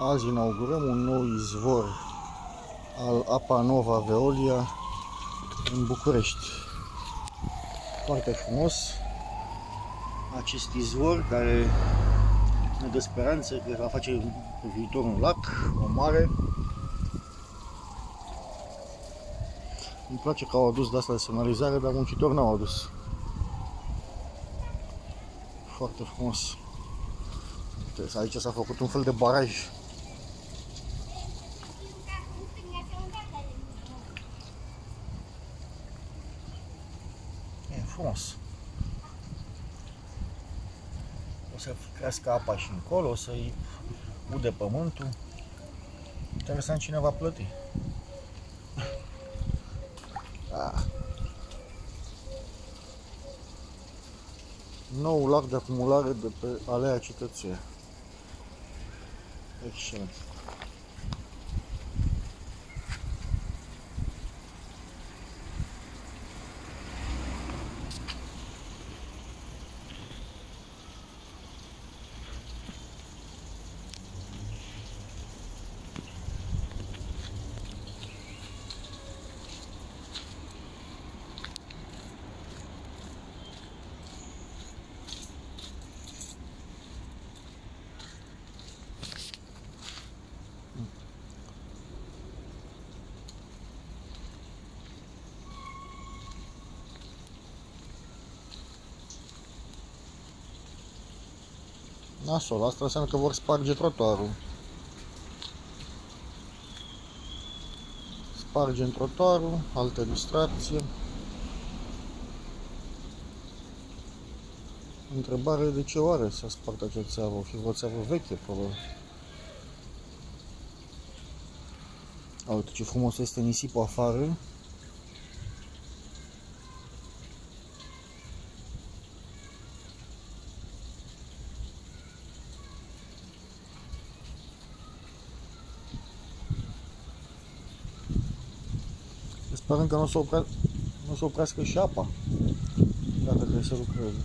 Azi inaugurăm un nou izvor al Apa Nova Veolia în București. Foarte frumos acest izvor care ne dă speranță că va face pe viitor un lac, o mare. Îmi place că au adus de asta de semnalizare, dar muncitori n-au adus. Foarte frumos. Aici s-a făcut un fel de baraj frumos. O să crească apa și încolo, o să-i ude pământul. Interesant cine va plăti. Ah. Nou lac de acumulare de pe alea cetății. Excelent. Nasol, asta înseamnă că vor sparge trotuarul. Spargem trotuarul, altă distracție. Întrebare de ce oare s-a spart acea țeavă? O fi o țeavă veche, probabil. Uite ce frumos este nisipul afară. Sperăm că nu o să, opre... nu o să oprească și apa dacă trebuie să lucreze.